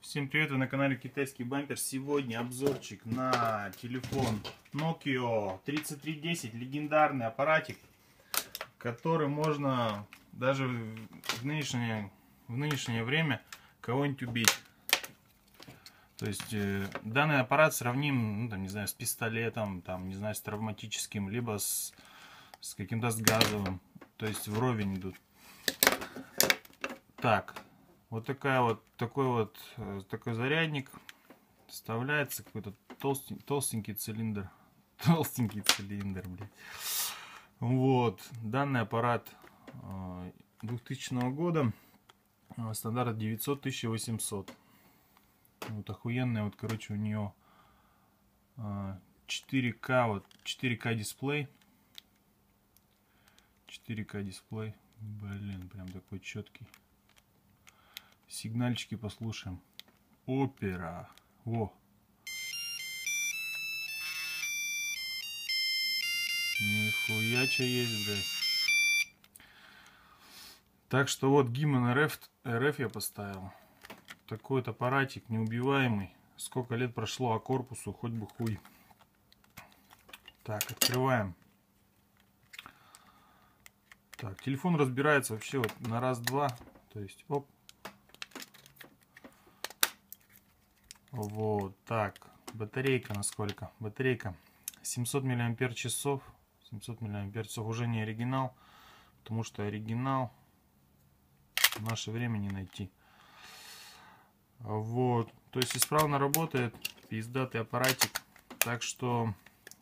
Всем привет, вы на канале Китайский Бампер. Сегодня обзорчик на телефон Nokia 3310, легендарный аппаратик, который можно даже в нынешнее, в нынешнее время кого-нибудь убить. То есть э, данный аппарат сравним, ну, там, не знаю, с пистолетом, там, не знаю, с травматическим, либо с, с каким-то с газовым. То есть вровень идут. Так, вот такая вот такой вот э, такой зарядник вставляется какой-то толстенький, толстенький цилиндр. Толстенький цилиндр блядь. вот. Данный аппарат 2000 э, года э, стандарт 900 1800 вот охуенная вот короче у нее 4к вот 4к дисплей. 4к дисплей. Блин прям такой четкий Сигнальчики послушаем. Опера. О. Нихуяча есть, блядь. Так что вот гимн РФ, РФ я поставил. Такой вот аппаратик неубиваемый. Сколько лет прошло, а корпусу хоть бы хуй. Так, открываем. Так, телефон разбирается вообще вот на раз-два. То есть, оп, Вот так. Батарейка насколько? Батарейка 700 миллиампер часов. 700 миллиампер часов уже не оригинал, потому что оригинал в наше время не найти. Вот. То есть исправно работает. Пиздатый аппаратик. Так что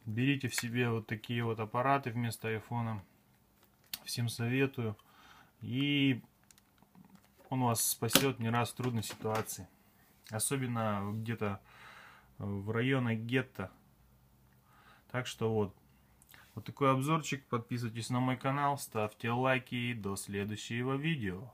берите в себе вот такие вот аппараты вместо айфона. Всем советую. И он вас спасет не раз в трудной ситуации. Особенно где-то в районах гетто. Так что вот. Вот такой обзорчик. Подписывайтесь на мой канал, ставьте лайки. До следующего видео.